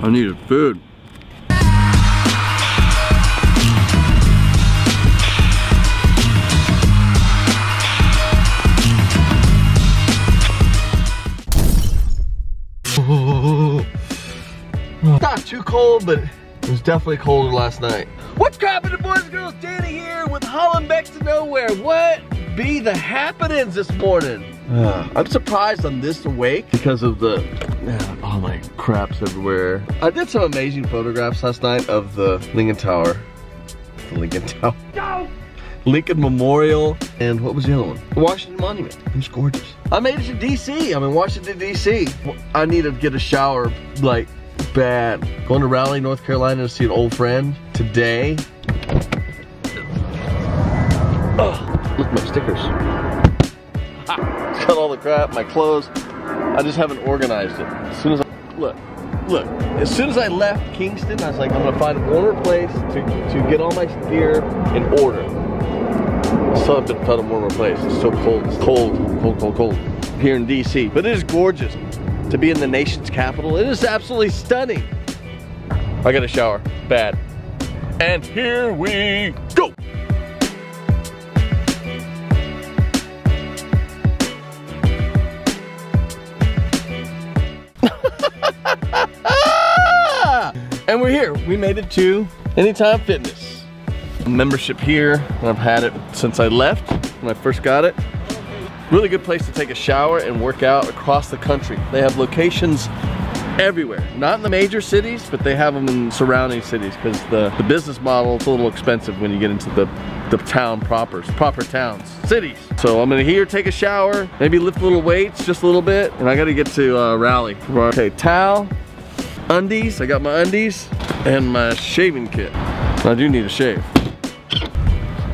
I needed food. Not too cold, but it was definitely colder last night. What's cracking, boys and girls? Danny here with Hollenbeck's to Nowhere. What be the happenings this morning? Uh, I'm surprised I'm this awake because of the, yeah, all my craps everywhere. I did some amazing photographs last night of the Lincoln Tower. The Lincoln Tower. No! Lincoln Memorial, and what was the other one? The Washington Monument. It was gorgeous. I made it to DC. I'm in Washington, DC. I need to get a shower, like, bad. Going to Raleigh, North Carolina to see an old friend today. Oh, look, my stickers. Ha, got all the crap, my clothes. I just haven't organized it. As soon as I, look, look, as soon as I left Kingston, I was like, I'm gonna find a warmer place to, to get all my gear in order. I still have to find a warmer place. It's so cold, it's cold, cold, cold, cold here in DC. But it is gorgeous to be in the nation's capital. It is absolutely stunning. I got a shower, bad. And here we and we're here. We made it to Anytime Fitness. Membership here, I've had it since I left, when I first got it. Really good place to take a shower and work out across the country. They have locations everywhere. Not in the major cities, but they have them in surrounding cities because the, the business model is a little expensive when you get into the, the town proper, proper towns, cities. So I'm gonna here take a shower, maybe lift a little weights just a little bit, and I gotta get to uh. Okay, towel, undies, I got my undies, and my shaving kit. I do need a shave.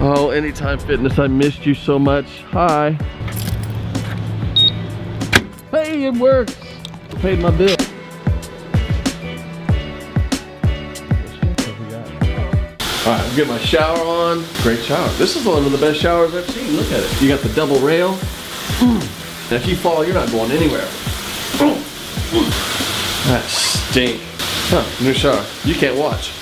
Oh, Anytime Fitness, I missed you so much. Hi. Hey, it works. I paid my bill. All right, I'm getting my shower on. Great shower. This is one of the best showers I've seen. Look at it. You got the double rail. And if you fall, you're not going anywhere. That stink. Huh, new shower. You can't watch.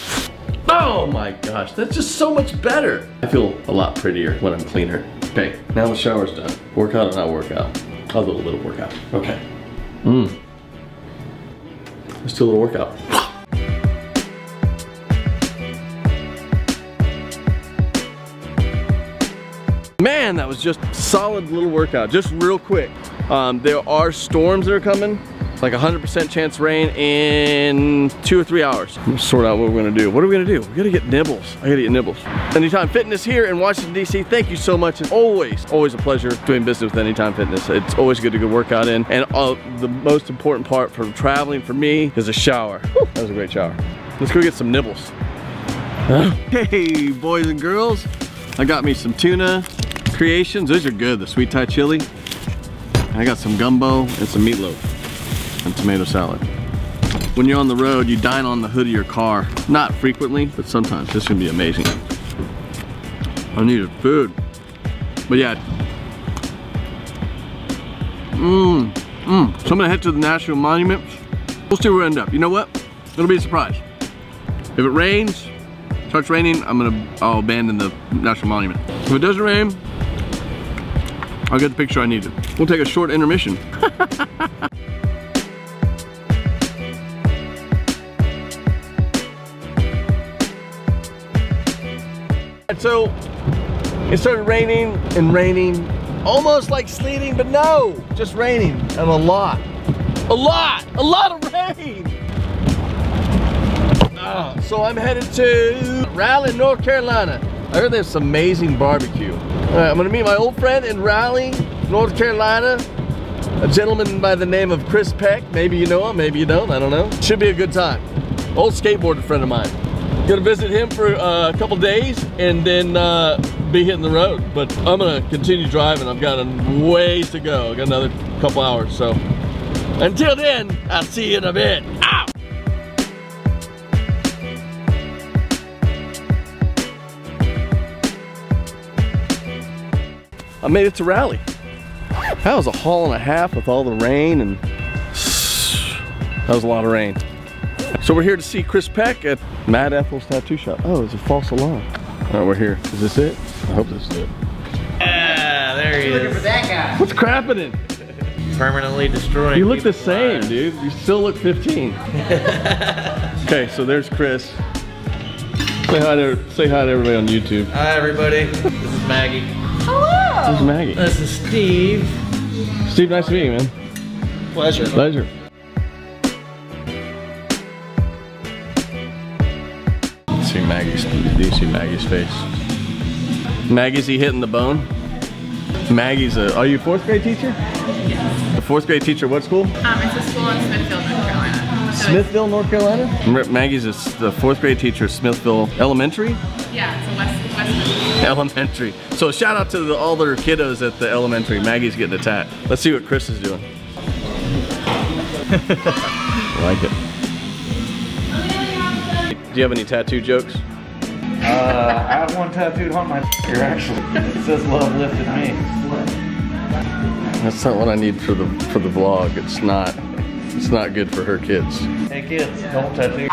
Oh my gosh, that's just so much better. I feel a lot prettier when I'm cleaner. Okay, now the shower's done. Workout or not workout? I'll do a little workout. Okay. Mmm. Let's do a little workout. Man, that was just solid little workout, just real quick. Um, there are storms that are coming, like 100% chance rain in two or three hours. I'm gonna sort out what we're gonna do. What are we gonna do? We gotta get nibbles. I gotta get nibbles. Anytime Fitness here in Washington, D.C. Thank you so much. It's always, always a pleasure doing business with Anytime Fitness. It's always good to get work out in. And uh, the most important part for traveling for me is a shower. Whew, that was a great shower. Let's go get some nibbles. Hey, boys and girls. I got me some tuna creations. Those are good, the sweet Thai chili. I got some gumbo and some meatloaf and tomato salad. When you're on the road, you dine on the hood of your car. Not frequently, but sometimes. This is gonna be amazing. I needed food. But yeah. Mmm, mmm. So I'm gonna head to the National Monument. We'll see where we end up. You know what? It'll be a surprise. If it rains, starts raining, I'm gonna, I'll abandon the National Monument. If it doesn't rain, I'll get the picture I needed. We'll take a short intermission. so it started raining and raining, almost like sleeting, but no, just raining and a lot. A lot, a lot of rain. Ah, so I'm headed to Raleigh, North Carolina. I heard there's some amazing barbecue. I'm gonna meet my old friend in Raleigh, North Carolina. A gentleman by the name of Chris Peck. Maybe you know him, maybe you don't, I don't know. Should be a good time. Old skateboarder friend of mine. Gonna visit him for uh, a couple days and then uh, be hitting the road. But I'm gonna continue driving. I've got a ways to go. I got another couple hours, so. Until then, I'll see you in a bit. Ow! I made it to Raleigh. That was a haul and a half with all the rain and that was a lot of rain. So we're here to see Chris Peck at Mad Ethel's Tattoo Shop. Oh, it's a false alarm. All right, we're here. Is this it? I hope this is it. Yeah, there he Looking for is. that guy. What's crapping? Permanently destroying. You look the same, lives. dude. You still look 15. okay, so there's Chris. Say hi to say hi to everybody on YouTube. Hi, everybody. This is Maggie. Hello. This is Maggie. This is Steve. Steve, nice to meet you, man. Pleasure. Pleasure. See Maggie's. Do you see Maggie's face? Maggie's he hitting the bone? Maggie's a. Are you a fourth grade teacher? Yes. A fourth grade teacher. What school? Um, it's a school in Smithfield, North Carolina. So Smithville, North Carolina. Maggie's a, the fourth grade teacher at Smithville Elementary. Yeah, it's a West West. Elementary. So shout out to the, all their kiddos at the elementary. Maggie's getting a tat. Let's see what Chris is doing. I like it. Do you have any tattoo jokes? Uh, I have one tattooed on my here actually. It says love lifted me. That's not what I need for the for the vlog. It's not. It's not good for her kids. Hey kids, don't tattoo.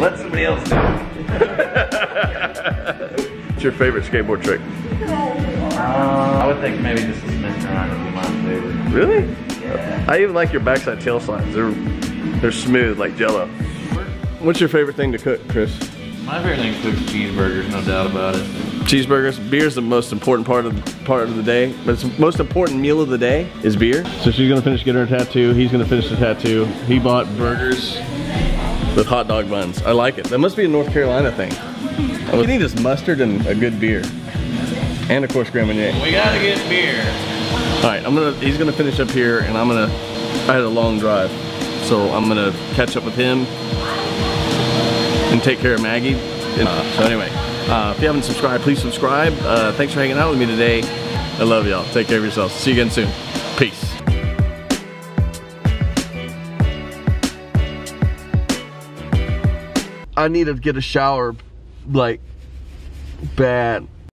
Let somebody else do it. What's your favorite skateboard trick? Uh, I would think maybe just a Smith grind would be my favorite. Really? Yeah. I even like your backside tail slides. They're they're smooth like Jello. What's your favorite thing to cook, Chris? My favorite thing to cook is cheeseburgers, no doubt about it. Cheeseburgers. Beer is the most important part of the, part of the day, but it's the most important meal of the day is beer. So she's gonna finish getting her tattoo. He's gonna finish the tattoo. He bought burgers with hot dog buns. I like it. That must be a North Carolina thing. All you need is mustard and a good beer, and of course Grand Marnier. We gotta get beer. All right, I'm gonna. He's gonna finish up here, and I'm gonna. I had a long drive, so I'm gonna catch up with him and take care of Maggie. And, uh, so anyway, uh, if you haven't subscribed, please subscribe. Uh, thanks for hanging out with me today. I love y'all. Take care of yourselves. See you again soon. Peace. I need to get a shower, like bad.